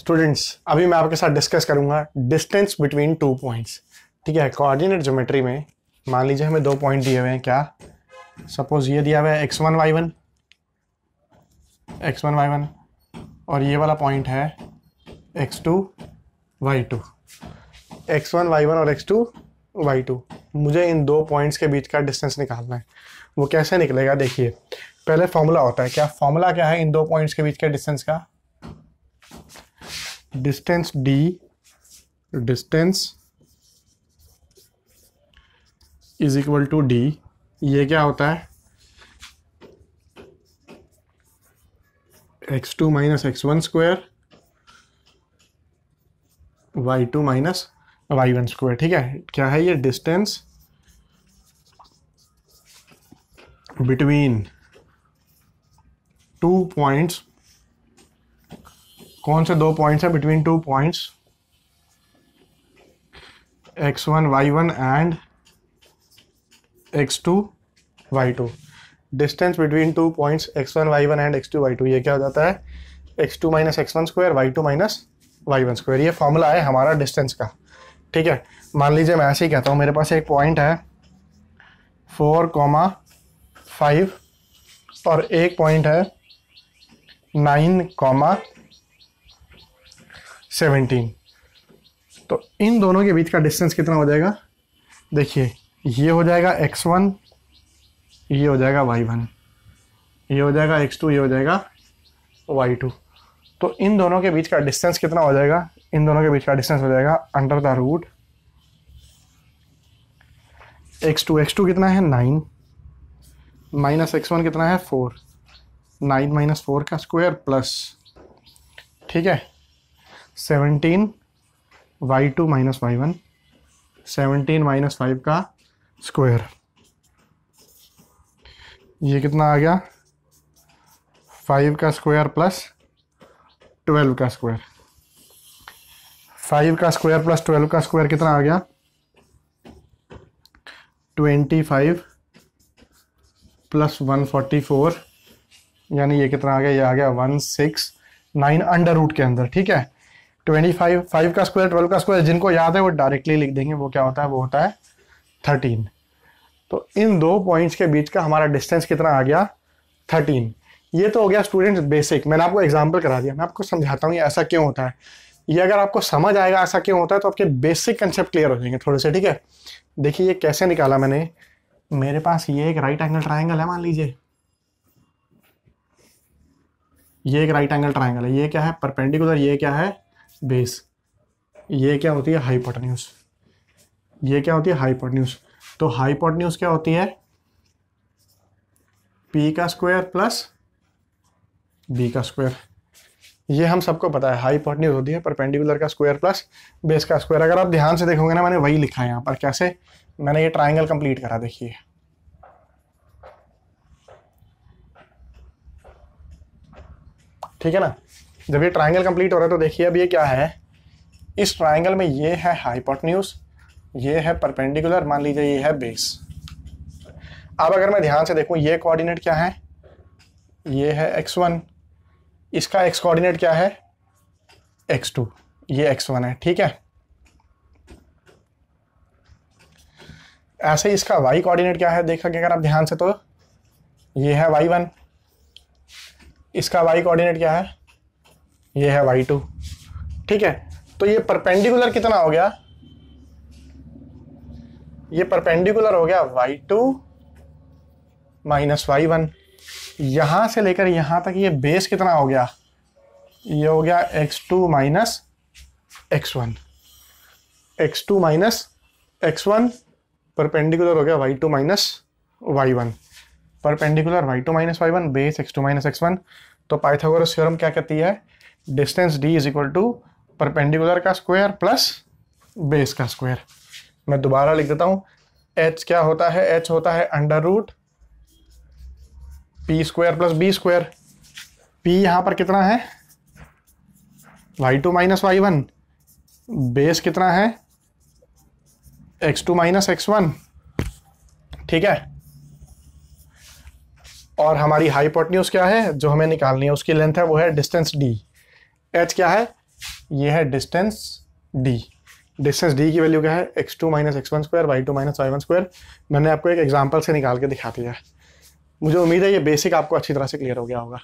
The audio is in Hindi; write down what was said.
स्टूडेंट्स अभी मैं आपके साथ डिस्कस करूँगा डिस्टेंस बिटवीन टू पॉइंट्स ठीक है कोऑर्डिनेट ज्योमेट्री में, मान लीजिए हमें दो पॉइंट दिए हुए हैं, क्या? सपोज़ ये दिया हुआ है x one y one x one y one और ये वाला पॉइंट है x two y two x one y one और एक्स टू वाई टू मुझे इन दो पॉइंट्स के बीच का डिस्टेंस निकालना है। वो कैसे निकलेगा, देखिए। पहले फॉर्मूला होता है, क्या? फॉर्मूला क्या है इन दो पॉइंट्स के बीच के डिस्टेंस का? Distance d, distance is equal to d, ये क्या होता है? X two minus x one square, y two minus y one square, ठीक है? क्या है ये डिस्टेंस बिटवीन टू पॉइंट्स कौन से दो पॉइंट्स हैं between two points x one y one and x two y two distance between two points x one y one and x two y two ये क्या हो जाता है? X two minus x one square y two minus y one square ये फॉर्मूला है हमारा डिस्टेंस का। ठीक है? मान लीजिए मैं ऐसे ही कहता हूँ, मेरे पास एक पॉइंट है फोर कॉमा फाइव और एक पॉइंट है नाइन कॉमा सेवनटीन तो इन दोनों के बीच का डिस्टेंस कितना हो जाएगा? देखिए, ये हो जाएगा एक्स वन ये हो जाएगा वाई वन ये हो जाएगा एक्स टू ये हो जाएगा वाई टू तो इन दोनों के बीच का डिस्टेंस कितना हो जाएगा? इन दोनों के बीच का डिस्टेंस हो जाएगा under the root x two x two कितना है? नाइन माइनस एक्स वन कितना है? फोर नाइन माइनस फोर का स्क्वायर प्लस ठीक है? Seventeen, y two minus y one, seventeen minus five का स्क्वायर। ये कितना आ गया? फाइव का स्क्वायर प्लस ट्वेल्व का स्क्वायर। फाइव का स्क्वायर प्लस ट्वेल्व का स्क्वायर कितना आ गया? Twenty five plus one forty four, यानी ये कितना आ गया? ये आ गया one six nine under root के अंदर, ठीक है? ट्वेंटी फाइव फाइव का स्क्वायर ट्वेल्व का स्क्वायर जिनको याद है, वो डायरेक्टली लिख देंगे, वो क्या होता है, वो होता है थर्टीन तो इन दो पॉइंट्स के बीच का हमारा डिस्टेंस कितना आ गया? थर्टीन ये तो हो गया स्टूडेंट्स बेसिक मैंने आपको एग्ज़ाम्पल करा दिया. मैं आपको समझाता हूँ, ये ऐसा क्यों होता है? ये अगर आपको समझ आएगा ऐसा क्यों होता है तो आपके बेसिक कंसेप्ट क्लियर हो जाएँगे थोड़े से, ठीक है? देखिए, ये कैसे निकाला मैंने? मेरे पास ये एक राइट एंगल ट्राइंगल है, मान लीजिए। ये एक राइट एंगल ट्राइंगल है। ये क्या है? परपेंडिकुलर ये क्या है? बेस। ये क्या होती है? हाइपोटन्यूज ये क्या होती है? हाइपोटन्यूज तो हाइपोटन्यूज क्या होती है? पी का स्क्वायर प्लस बी का स्क्वायर ये हम सबको पता है। हाइपोटन्यूज होती है परपेंडिकुलर का स्क्वायर प्लस बेस का स्क्वायर अगर आप ध्यान से देखोगे ना, मैंने वही लिखा है यहाँ पर। कैसे? मैंने ये ट्राइंगल कंप्लीट करा, देखिए। ठीक है ना? जब ये ट्राइंगल कंप्लीट हो रहा है तो देखिए अब ये क्या है? इस ट्राइंगल में ये है हाइपोटन्यूज ये है परपेंडिकुलर मान लीजिए ये है बेस अब अगर मैं ध्यान से देखूँ, ये कोऑर्डिनेट क्या है? ये है x1 इसका एक्स कोऑर्डिनेट क्या है? x2 ये x1 है, ठीक है? ऐसे ही इसका y कोऑर्डिनेट क्या है? देखा अगर आप ध्यान से तो ये है y1 इसका y कोऑर्डिनेट क्या है? ये है वाई टू ठीक है? तो ये परपेंडिकुलर कितना हो गया? ये परपेंडिकुलर हो गया y two minus y one यहाँ से लेकर यहाँ तक ये बेस कितना हो गया? ये हो गया x two minus x one x two minus x one perpendicular हो गया y two minus y one perpendicular y two minus y one base x two minus x one तो पाइथागोरस थ्योरम क्या कहती है? Distance d is equal to perpendicular का स्क्वायर प्लस बेस का स्क्वायर मैं दोबारा लिख देता हूँ। एच क्या होता है? एच होता है under root p square plus b square p यहाँ पर कितना है? Y two minus y one base कितना है? X two minus x one ठीक है? और हमारी हाइपोटन्यूज क्या है? जो हमें निकालनी है उसकी लेंथ है, वो है डिस्टेंस डी एच क्या है? ये है डिस्टेंस डी डिस्टेंस डी की वैल्यू क्या है? X two minus x one square y two minus y one square मैंने आपको एक एग्ज़ाम्पल से निकाल के दिखा दिया है। मुझे उम्मीद है ये बेसिक आपको अच्छी तरह से क्लियर हो गया होगा।